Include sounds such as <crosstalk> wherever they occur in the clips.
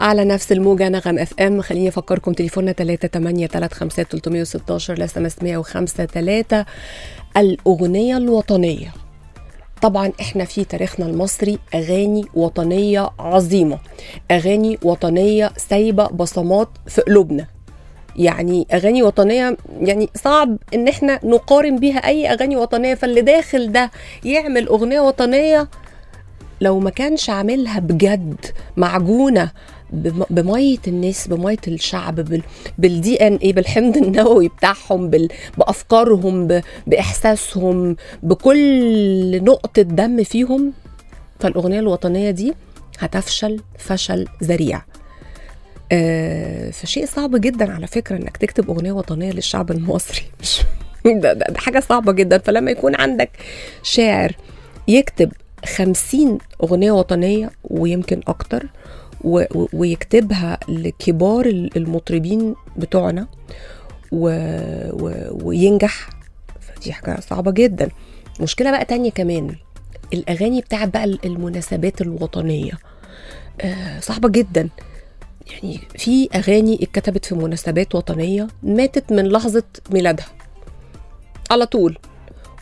على نفس الموجة نغم FM خليني أفكركم تليفوننا 3 8 3 5 316 ل SMS 105 3 الأغنية الوطنية. طبعا إحنا في تاريخنا المصري أغاني وطنية عظيمة. أغاني وطنية سايبة بصمات في قلوبنا. يعني أغاني وطنية يعني صعب إن إحنا نقارن بيها أي أغاني وطنية فاللي داخل ده يعمل أغنية وطنية لو ما كانش عاملها بجد معجونة بم- بمية الناس بمية الشعب بالدي إن إيه بالحمض <laughs> النووي بتاعهم بأفكارهم بإحساسهم بكل نقطة دم فيهم فالأغنية الوطنية دي هتفشل فشل ذريع. آه، فشيء صعب جدا على فكرة إنك تكتب أغنية وطنية للشعب المصري. <laughs> مش ده, ده, ده حاجة صعبة جدا. فلما يكون عندك شاعر يكتب خمسين أغنية وطنية ويمكن أكتر ويكتبها لكبار ال- المطربين بتوعنا و و وينجح. فدي حاجة صعبة جدا. مشكلة بقى تانية كمان الأغاني بتاعت بقى ال- المناسبات الوطنية. آه صعبة جدا. يعني في أغاني اتكتبت في مناسبات وطنية ماتت من لحظة ميلادها على طول.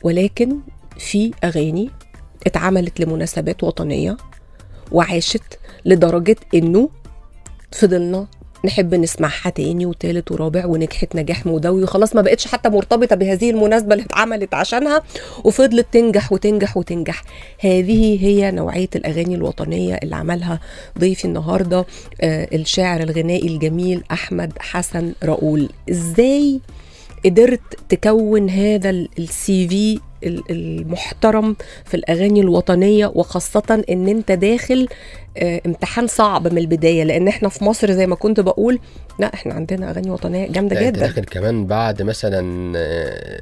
ولكن في أغاني اتعملت لمناسبات وطنية وعاشت لدرجة إنه فضلنا نحب نسمعها تاني وتالت ورابع ونجحت نجاح مدوي وخلاص ما بقتش حتى مرتبطة بهذه المناسبة اللي اتعملت عشانها وفضلت تنجح وتنجح وتنجح. هذه هي نوعية الأغاني الوطنية اللي عملها ضيفي النهاردة آه الشاعر الغنائي الجميل أحمد حسن راؤول إزاي قدرت تكون هذا السي في المحترم في الأغاني الوطنية وخاصة إن أنت داخل آه، امتحان صعب من البداية لأن إحنا في مصر زي ما كنت بقول لا إحنا عندنا أغاني وطنية جامدة جدا داخل كمان بعد مثلا آه،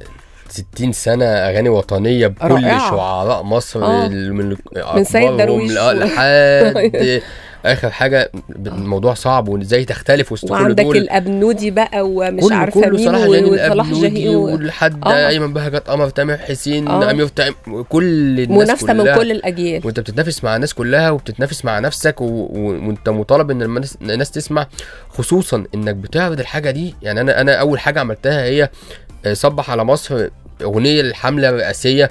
60 سنة أغاني وطنية بكل رائعة. شعراء مصر آه. من من سيد درويش آه، لحد <laughs> آخر حاجة الموضوع صعب وإزاي تختلف وسط كل وعندك دول الابنودي بقى ومش كله عارفة كله مين صلاح جاهين و- ولحد آه. أيمن بهجت قمر تامر حسين آه. أمير تامر كل الناس منافسة من. كل الأجيال وأنت بتتنافس مع الناس كلها وبتتنافس مع نفسك و... و... وأنت مطالب إن الناس... الناس تسمع خصوصا إنك بتعرض الحاجة دي يعني أنا أنا أول حاجة عملتها هي آه، صبح على مصر أغنية الحمله الرئاسية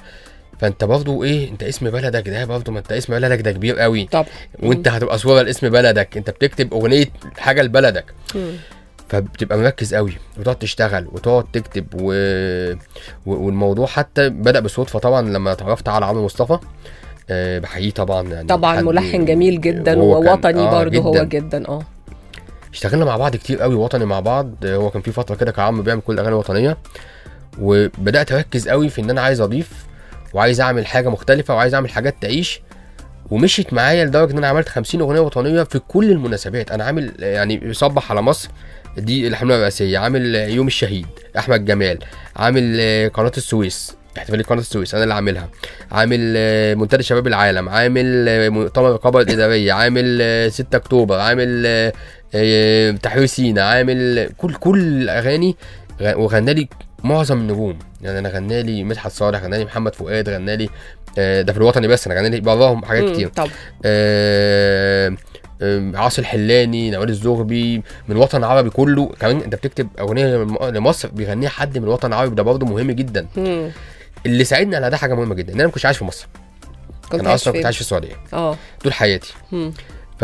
فانت برضه إيه انت اسم بلدك ده برضه ما انت اسم بلدك ده كبير قوي. طب. وانت هتبقى صورة لاسم بلدك. انت بتكتب اغنية حاجة لبلدك. مم. فبتبقى مركز قوي. وتقعد تشتغل وتقعد تكتب و... و... والموضوع حتى بدأ بالصدفه طبعا لما اتعرفت على عمرو مصطفى. أه بحييه طبعا يعني طبعا ملحن جميل جدا ووطني آه برضه هو جداً. آه. اشتغلنا مع بعض كتير قوي وطني مع بعض. هو كان في فترة كده عمرو بيعمل كل الاغاني الوطنيه وبدأت أركز قوي في إن أنا عايز أضيف وعايز اعمل حاجة مختلفة وعايز اعمل حاجات تعيش. ومشيت معايا لدرجة إن أنا عملت 50 أغنية وطنية في كل المناسبات. أنا عامل يعني صبح على مصر دي الحملة الرئاسية. عامل يوم الشهيد أحمد جمال. عامل قناة السويس احتفاليه قناة السويس أنا اللي عاملها. عامل منتدى شباب العالم. عامل مؤتمر الرقابه الإدارية. عامل آه، 6 أكتوبر. عامل آه، تحرير سينا. عامل كل كل الاغاني غ- وغنى لي معظم النجوم. يعني أنا غنى لي مدحت صالح غنى لي محمد فؤاد غنى لي آه، ده في الوطني بس أنا غنى لي براهم حاجات كتير. طب. آه، آه، عاصي الحلاني نوال الزغبي من الوطن العربي كله. كمان أنت بتكتب أغنية لم- لمصر بيغنيها حد من الوطن العربي ده برضه مهم جدا. مم. اللي ساعدني على ده حاجة مهمة جدا إن أنا ما كنتش عايش في مصر. كنت أنا أصلا كنت؟ عايش في السعودية. آه. طول حياتي. مم.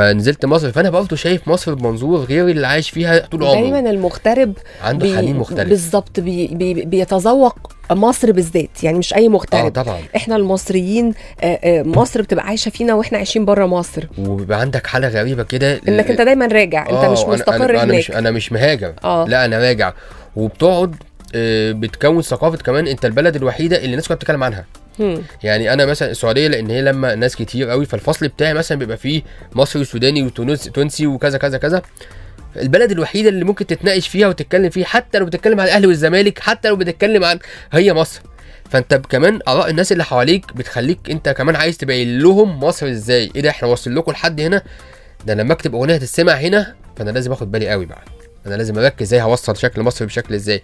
فنزلت مصر فأنا برضه شايف مصر بمنظور غير اللي عايش فيها طول عمره. دايما المغترب عنده حنين مختلف. بالظبط بي بي بيتذوق مصر بالذات يعني مش أي مغترب. طبعا. إحنا المصريين آه، آه، مصر بتبقى عايشة فينا وإحنا عايشين بره مصر. وبيبقى عندك حالة غريبة كده. إنك أنت دايما راجع أنت آه، مش أنا- مستقر أنا, أنا هناك. مش أنا مش مهاجر. آه. لا أنا راجع. وبتقعد آه، بتكون ثقافة كمان أنت البلد الوحيدة اللي الناس كلها بتتكلم عنها. يعني أنا مثلا السعودية لأن هي لما ناس كتير قوي فالفصل بتاعي مثلا بيبقى فيه مصري وسوداني وتونسي تونسي وكذا كذا كذا. البلد الوحيدة اللي ممكن تتناقش فيها وتتكلم فيها حتى لو بتتكلم عن الاهلي والزمالك حتى لو بتتكلم عن هي مصر. فأنت كمان آراء الناس اللي حواليك بتخليك أنت كمان عايز تبين لهم مصر إزاي. إيه ده إحنا واصل لكم لحد هنا؟ ده لما أكتب أغنية تتسمع هنا فأنا لازم آخد بالي قوي بقى. أنا لازم أركز إزاي هوصل شكل مصر بشكل إزاي.